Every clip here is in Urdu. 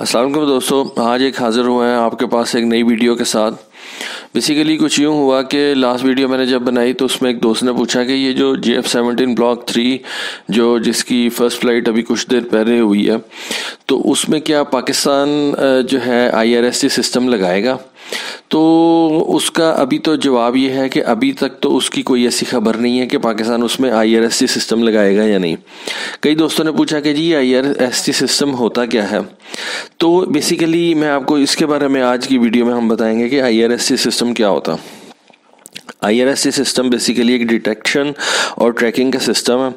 السلام علیکم دوستو، آج ایک حاضر ہوا ہے آپ کے پاس ایک نئی ویڈیو کے ساتھ۔ بیسیکلی کچھ یوں ہوا کہ لاسٹ ویڈیو میں نے جب بنائی تو اس میں ایک دوست نے پوچھا کہ یہ جو G F seventeen block three جو جس کی فرسٹ فلائٹ ابھی کچھ دیر پہلے ہوئی ہے، تو اس میں کیا پاکستان جو ہے I R S C system لگائے گا؟ تو اس کا ابھی تو جواب یہ ہے کہ ابھی تک تو اس کی کوئی ایسی خبر نہیں ہے کہ پاکستان اس میں I R S C system لگائے گا یا نہیں۔ کئی دوستوں نے پوچھا کہ جی I R S C system ہوتا کیا ہے؟ تو بیسیکلی میں آپ کو اس کے بارے میں آج کی ویڈیو میں ہم بتائیں گے کہ I R S C system کیا ہوتا۔ I R S C system basically ایک ڈیٹیکشن اور ٹریکنگ کا سسٹم ہے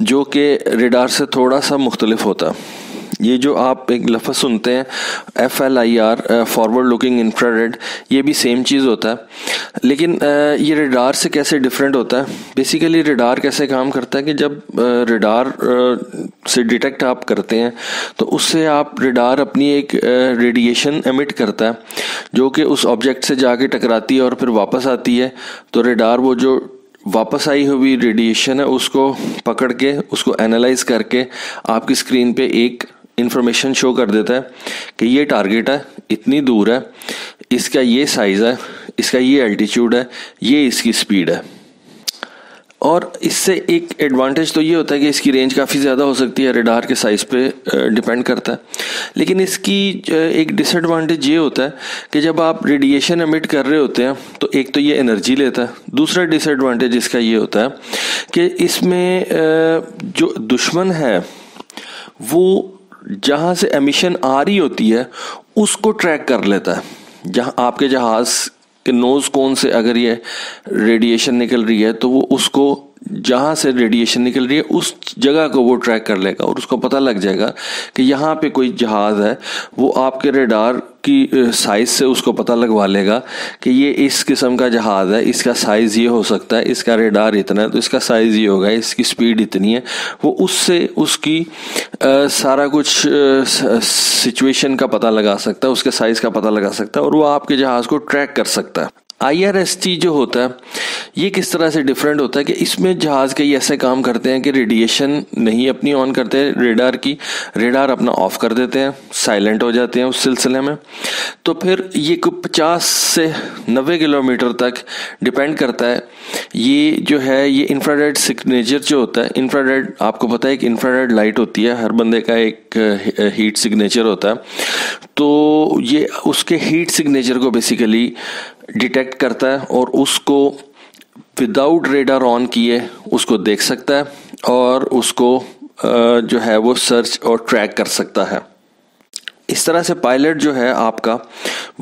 جو کہ ریڈار سے تھوڑا سا مختلف ہوتا۔ ہے یہ جو آپ ایک لفظ سنتے ہیں F L I R forward looking infrared یہ بھی سیم چیز ہوتا ہے۔ لیکن یہ ریڈار سے کیسے ڈفرینٹ ہوتا ہے؟ بیسیکلی ریڈار کیسے کام کرتا ہے کہ جب ریڈار سے ڈیٹیکٹ آپ کرتے ہیں، تو اس سے آپ ریڈار اپنی ایک ریڈیشن ایمٹ کرتا ہے، جو کہ اس آبجیکٹ سے جا کے ٹکراتی ہے اور پھر واپس آتی ہے۔ تو ریڈار وہ جو واپس آئی ہوئی ریڈیشن ہے، اس کو پکڑ کے، اس کو اینالائز کر کے آپ کی اسکرین پہ ایک انفارمیشن شو کر دیتا ہے کہ یہ ٹارگیٹ ہے، اتنی دور ہے، اس کا یہ سائز ہے، اس کا یہ الٹیچیوڈ ہے، یہ اس کی سپیڈ ہے۔ اور اس سے ایک ایڈوانٹیج تو یہ ہوتا ہے کہ اس کی رینج کافی زیادہ ہو سکتی ہے ریڈار کے سائز پہ ڈیپینڈ کرتا ہے۔ لیکن اس کی ایک ڈس ایڈوانٹیج یہ ہوتا ہے کہ جب آپ ریڈیشن امٹ کر رہے ہوتے ہیں، تو ایک تو یہ انرجی لیتا ہے۔ دوسرا ڈس ایڈوانٹیج اس کا یہ ہوتا ہے کہ اس میں جو دشمن ہے، وہ جہاں سے امیشن آ رہی ہوتی ہے، اس کو ٹریک کر لیتا ہے۔ جہاں آپ کے جہاز کے نوز کون سے اگر یہ ریڈیشن نکل رہی ہے، تو وہ اس کو جہاں سے ریڈیشن نکل رہی ہے، اس جگہ کو وہ ٹریک کر لے گا اور اس کو پتہ لگ جائے گا کہ یہاں پہ کوئی جہاز ہے۔ وہ آپ کے ریڈار کی سائز سے اس کو پتہ لگوا لے گا کہ یہ اس قسم کا جہاز ہے، اس کا سائز یہ ہو سکتا ہے، اس کا ریڈار اتنا ہے، تو اس کا سائز یہ ہوگا، اس کی سپیڈ اتنی ہے۔ وہ اس سے اس کی سارا کچھ سچویشن کا پتہ لگا سکتا ہے، اس کے سائز کا پتہ لگا سکتا ہے اور وہ آپ کے جہاز کو ٹریک کر سکتا ہے۔ آئی آر ایس ٹی جو ہوتا ہے، یہ کس طرح سے ڈفرینٹ ہوتا ہے کہ اس میں جہاز کئی ایسے کام کرتے ہیں کہ ریڈیشن نہیں اپنی آن کرتے ریڈار کی ریڈار اپنا آف کر دیتے ہیں سائلنٹ ہو جاتے ہیں اس سلسلے میں. تو پھر یہ پچاس سے نوے کلو میٹر تک ڈپینڈ کرتا ہے. یہ جو ہے، یہ انفراڈیڈ سگنیچر جو ہوتا ہے انفراڈیڈ آپ کو پتہ ہے ایک انفراڈیڈ لائٹ ہوتی ہے، ہر بندے کا ایک ہیٹ سگنیچر ہوتا ہے. تو یہ اس کے ہیٹ سگنیچر کو بیسیکلی ڈیٹیکٹ کرتا ہے اور اس کو وداؤٹ ریڈر آن کیے اس کو دیکھ سکتا ہے اور اس کو جو ہے وہ سرچ اور ٹریک کر سکتا ہے۔ اس طرح سے پائلٹ جو ہے آپ کا،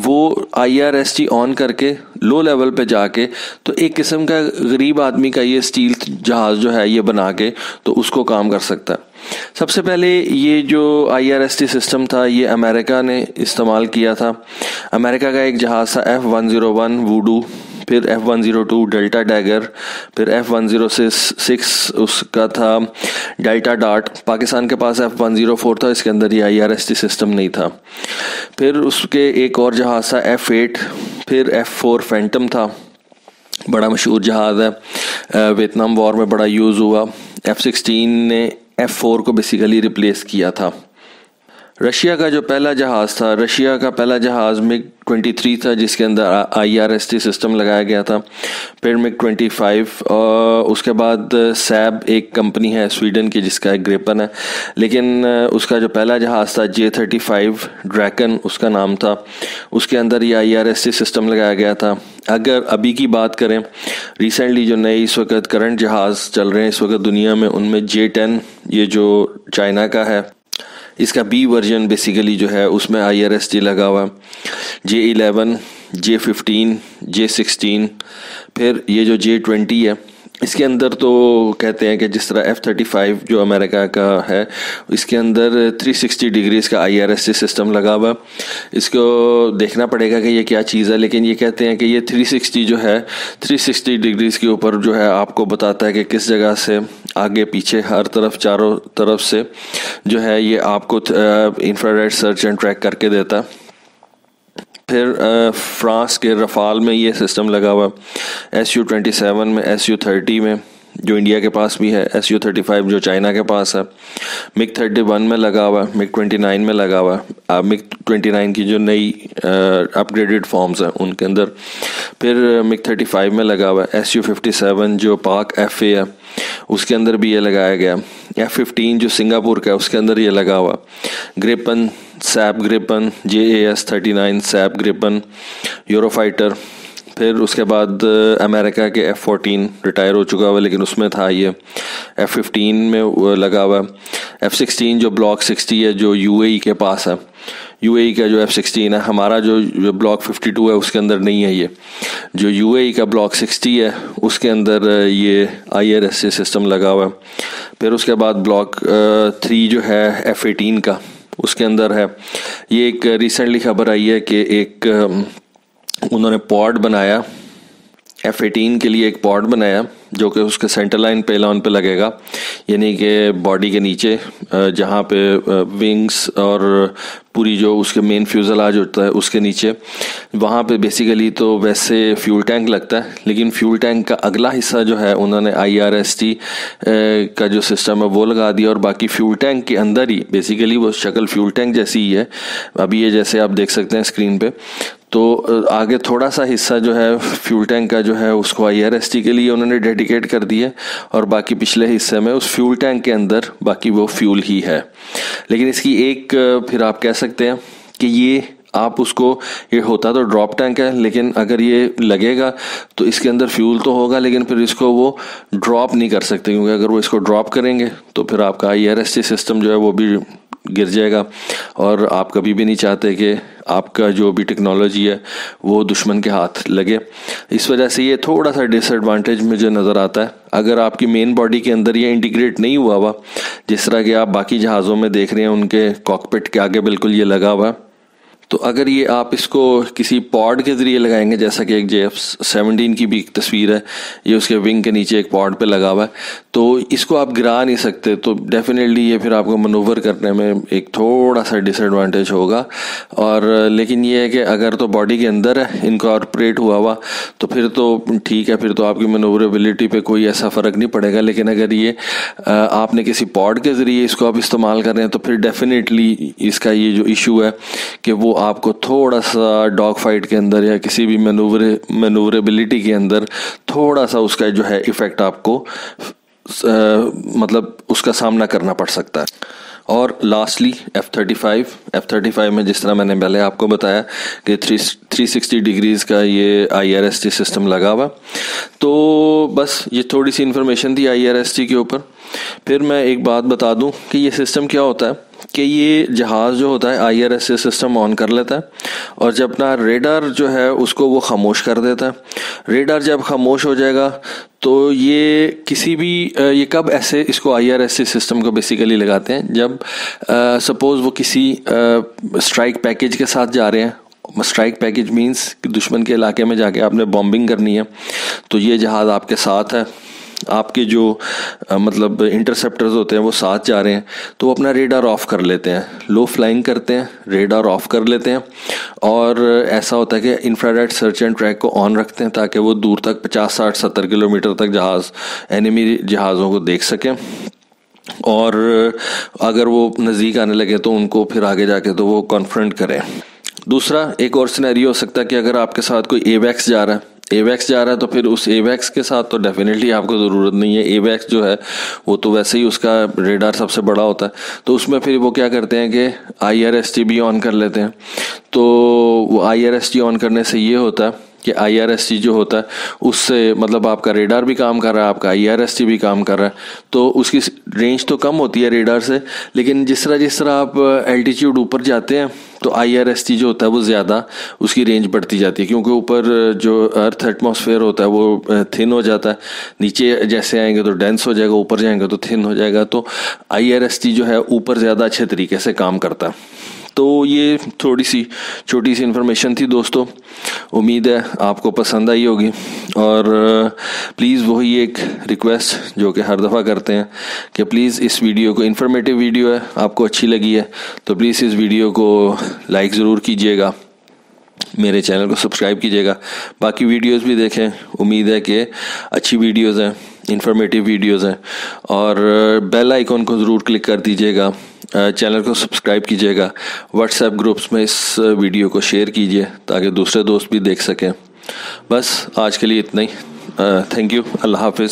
وہ I R S T on کر کے لو لیول پہ جا کے، تو ایک قسم کا غریب آدمی کا یہ اسٹیل جہاز جو ہے یہ بنا کے تو اس کو کام کر سکتا ہے۔ سب سے پہلے یہ جو I R S T system تھا، یہ امریکہ نے استعمال کیا تھا۔ امریکہ کا ایک جہاز تھا F one zero one voodoo پھر F one zero two delta dagger پھر ایف ون زیرو سکس اس کا تھا ڈیلٹا ڈاٹ پاکستان کے پاس ایف ون زیرو فور تھا، اس کے اندر یہ I R S T system نہیں تھا۔ پھر اس کے ایک اور جہاز تھا ایف ایٹ پھر ایف فور فینٹم تھا۔ بڑا مشہور جہاز ہے۔ ویتنام وار میں بڑا یوز ہوا۔ ایف سکسٹین نے ایف فور کو بیسیکلی ریپلیس کیا تھا۔ رشیا کا جو پہلا جہاز تھا، رشیا کا پہلا جہاز مگ ٹوینٹی تھری تھا، جس کے اندر I R S T system لگایا گیا تھا، پھر مگ ٹوینٹی فائیو اس کے بعد سیب ایک کمپنی ہے سویڈن کی، جس کا ایک گریپن ہے۔ لیکن اس کا جو پہلا جہاز تھا، جے تھرٹی فائیو ڈریکن، اس کا نام تھا۔ اس کے اندر یہ I R S T system لگایا گیا تھا۔ اگر ابھی کی بات کریں، ریسنٹلی جو نئے اس وقت کرنٹ جہاز چل رہے ہیں، اس وقت دنیا میں ان میں جے ٹین، یہ جو چائنا کا ہے اس کا بی ورژن بیسیکلی جو ہے اس میں آئی آر ایس ٹی لگا ہوا J eleven J fifteen J sixteen پھر یہ جو جے ٹوینٹی ہے، اس کے اندر تو کہتے ہیں کہ جس طرح ایف تھرٹی فائیو جو امریکہ کا ہے، اس کے اندر تھری سکسٹی ڈگریز کا I R S C system لگا ہوا اس کو دیکھنا پڑے گا کہ یہ کیا چیز ہے، لیکن یہ کہتے ہیں کہ یہ تھری سکسٹی جو ہے تھری سکسٹی ڈگریز کے اوپر جو ہے آپ کو بتاتا ہے کہ کس جگہ سے آگے پیچھے ہر طرف چاروں طرف سے جو ہے یہ آپ کو انفراریڈ سرچ اینڈ ٹریک کر کے دیتا ہے۔ پھر فرانس کے رفال میں یہ سسٹم لگا ہوا ایس یو ٹوینٹی سیون میں ایس یو تھرٹی میں۔ جو انڈیا کے پاس بھی ہے ایس یو تھرٹی فائیو جو چائنا کے پاس ہے مگ تھرٹی ون میں لگا ہوا ہے مگ ٹوئنٹی نائن میں لگا ہوا ہے۔ مگ ٹوئنٹی نائن کی جو نئی اپ گریڈیڈ فارمز ہیں ان کے اندر۔ پھر مگ تھرٹی فائیو میں لگا ہوا ہے ایس یو ففٹی سیون جو پاک ایف اے ہے، اس کے اندر بھی یہ لگایا گیا ایف ففٹین جو سنگاپور کا ہے، اس کے اندر یہ لگا ہوا Gripen Saab Gripen J A S thirty nine Saab Gripen Eurofighter پھر اس کے بعد امریکہ کے ایف فورٹین ریٹائر ہو چکا ہوا، لیکن اس میں تھا یہ ایف ففٹین میں لگا ہوا۔ ہے ایف سکسٹین جو بلاک سکسٹی ہے، جو یو اے ای کے پاس ہے۔ یو اے ای کا جو ایف سکسٹین ہے، ہمارا جو بلاک ففٹی ٹو ہے، اس کے اندر نہیں ہے یہ۔ جو یو اے ای کا بلاک سکسٹی ہے، اس کے اندر یہ I R S C system لگا ہوا۔ ہے پھر اس کے بعد بلاک تھری جو ہے ایف ایٹین کا، اس کے اندر ہے۔ یہ ایک ریسنٹلی خبر آئی ہے کہ ایک انہوں نے پوڈ بنایا ایف ایٹین کے لیے ایک پوڈ بنایا، جو کہ اس کے سینٹر لائن پیلون پہ لگے گا یعنی کہ باڈی کے نیچے جہاں پہ ونگس اور پوری جو اس کے مین فیوزل آج ہوتا ہے، اس کے نیچے۔ وہاں پہ بیسیکلی تو ویسے فیول ٹینک لگتا ہے، لیکن فیول ٹینک کا اگلا حصہ جو ہے، انہوں نے آئی آر ایس ٹی کا جو سسٹم ہے، وہ لگا دیا اور باقی فیول ٹینک کے اندر ہی بیسیکلی وہ شکل فیول ٹینک جیسی ہی ہے۔ ابھی یہ جیسے آپ دیکھ سکتے ہیں اسکرین پہ۔ تو آگے تھوڑا سا حصہ جو ہے فیول ٹینک کا جو ہے، اس کو آئی آر ایس ٹی کے لیے انہوں نے ڈیڈیکیٹ کر دیا اور باقی پچھلے حصے میں اس فیول ٹینک کے اندر باقی وہ فیول ہی ہے۔ لیکن اس کی ایک، پھر آپ کہہ سکتے ہیں کہ یہ آپ اس کو، یہ ہوتا تو ڈراپ ٹینک ہے، لیکن اگر یہ لگے گا تو اس کے اندر فیول تو ہوگا، لیکن پھر اس کو وہ ڈراپ نہیں کر سکتے، کیونکہ اگر وہ اس کو ڈراپ کریں گے تو پھر آپ کا I R S T system جو ہے وہ بھی گر جائے گا۔ اور آپ کبھی بھی نہیں چاہتے کہ آپ کا جو بھی ٹیکنالوجی ہے وہ دشمن کے ہاتھ لگے۔ اس وجہ سے یہ تھوڑا سا ڈس ایڈوانٹیج مجھے نظر آتا ہے۔ اگر آپ کی مین باڈی کے اندر یہ انٹیگریٹ نہیں ہوا ہوا، جس طرح کہ آپ باقی جہازوں میں دیکھ رہے ہیں، ان کے کاکپٹ کے آگے بالکل یہ لگا ہوا ہے۔ تو اگر یہ آپ اس کو کسی پاڈ کے ذریعے لگائیں گے، جیسا کہ ایک جے ایف سیونٹین کی بھی ایک تصویر ہے، یہ اس کے ونگ کے نیچے ایک پاڈ پہ لگا ہوا ہے، تو اس کو آپ گرا نہیں سکتے، تو ڈیفینیٹلی یہ پھر آپ کو منوور کرنے میں ایک تھوڑا سا ڈس ایڈوانٹیج ہوگا۔ اور لیکن یہ ہے کہ اگر تو باڈی کے اندر ہے انکارپوریٹ ہوا ہوا، تو پھر تو ٹھیک ہے، پھر تو آپ کی منوربلٹی پہ کوئی ایسا فرق نہیں پڑے گا۔ لیکن اگر یہ آپ نے کسی پاڈ کے ذریعے اس کو آپ استعمال کر رہے ہیں، تو پھر ڈیفینیٹلی اس کا یہ جو ایشو ہے کہ وہ آپ کو تھوڑا سا ڈاگ فائٹ کے اندر یا کسی بھی مینور مینوریبلٹی کے اندر تھوڑا سا اس کا جو ہے ایفیکٹ آپ کو مطلب اس کا سامنا کرنا پڑ سکتا ہے۔ اور lastly F thirty five F thirty five میں جس طرح میں نے پہلے آپ کو بتایا کہ تھری تھری سکسٹی ڈگریز کا یہ I R S T system لگا ہوا۔ تو بس یہ تھوڑی سی انفارمیشن تھی آئی آر ایس ٹی کے اوپر۔ پھر میں ایک بات بتا دوں کہ یہ سسٹم کیا ہوتا ہے؟ کہ یہ جہاز جو ہوتا ہے I R S C system on کر لیتا ہے اور جب اپنا ریڈر جو ہے اس کو وہ خاموش کر دیتا ہے۔ ریڈر جب خاموش ہو جائے گا تو یہ کسی بھی، یہ کب ایسے اس کو I R S C system کو بیسیکلی لگاتے ہیں؟ جب سپوز وہ کسی اسٹرائک پیکیج کے ساتھ جا رہے ہیں۔ اسٹرائک پیکیج مینس کہ دشمن کے علاقے میں جا کے آپ نے بامبنگ کرنی ہے۔ تو یہ جہاز آپ کے ساتھ ہے۔ آپ کے جو مطلب انٹرسپٹرز ہوتے ہیں، وہ ساتھ جا رہے ہیں، تو وہ اپنا ریڈار آف کر لیتے ہیں۔ لو فلائنگ کرتے ہیں ریڈار آف کر لیتے ہیں۔ اور ایسا ہوتا ہے کہ انفراڈیٹ سرچ اینڈ ٹریک کو آن رکھتے ہیں تاکہ وہ دور تک پچاس، ساٹھ، ستر کلو میٹر تک جہاز اینیمی جہازوں کو دیکھ سکیں۔ اور اگر وہ نزدیک آنے لگے تو ان کو پھر آگے جا کے تو وہ کانفرنٹ کریں۔ دوسرا، ایک اور سنیری ہو سکتا ہے کہ اگر آپ کے ساتھ کوئی اے ویکس جا رہا ہے اے ویکس جا رہا ہے تو پھر اس اے ویکس کے ساتھ تو ڈیفینیٹلی آپ کو ضرورت نہیں ہے۔ اے ویکس جو ہے وہ تو ویسے ہی اس کا ریڈار سب سے بڑا ہوتا ہے۔ تو اس میں پھر وہ کیا کرتے ہیں کہ آئی آر ایس ٹی بھی آن کر لیتے ہیں۔ تو وہ I R S T on کرنے سے یہ ہوتا ہے کہ آئی آر ایس ٹی جو ہوتا ہے، اس سے مطلب آپ کا ریڈار بھی کام کر رہا ہے، آپ کا آئی آر ایس ٹی بھی کام کر رہا ہے۔ تو اس کی رینج تو کم ہوتی ہے ریڈار سے، لیکن جس طرح جس طرح آپ الٹیچیوڈ اوپر جاتے ہیں، تو آئی آر ایس ٹی جو ہوتا ہے وہ زیادہ اس کی رینج بڑھتی جاتی ہے۔ کیونکہ اوپر جو ارتھ ایٹماسفیئر ہوتا ہے، وہ تھن ہو جاتا ہے۔ نیچے جیسے آئیں گے تو ڈینس ہو جائے گا، اوپر جائیں گے تو تھن ہو جائے گا۔ تو آئی آر ایس ٹی جو ہے، اوپر زیادہ اچھے طریقے سے کام کرتا ہے۔ تو یہ تھوڑی سی چھوٹی سی انفارمیشن تھی دوستو۔ امید ہے آپ کو پسند آئی ہوگی۔ اور پلیز وہی ایک ریکویسٹ جو کہ ہر دفعہ کرتے ہیں کہ پلیز اس ویڈیو کو انفارمیٹیو ویڈیو ہے، آپ کو اچھی لگی ہے، تو پلیز اس ویڈیو کو لائک ضرور کیجیے گا۔ میرے چینل کو سبسکرائب کیجیے گا۔ باقی ویڈیوز بھی دیکھیں۔ امید ہے کہ اچھی ویڈیوز ہیں انفارمیٹیو ویڈیوز ہیں۔ اور بیل آئیکن کو ضرور کلک کر دیجیے گا۔ چینل کو سبسکرائب کیجیے گا۔ واٹس ایپ گروپس میں اس ویڈیو کو شیئر کیجیے تاکہ دوسرے دوست بھی دیکھ سکیں۔ بس، آج کے لیے اتنا ہی۔ تھینک یو اللہ حافظ۔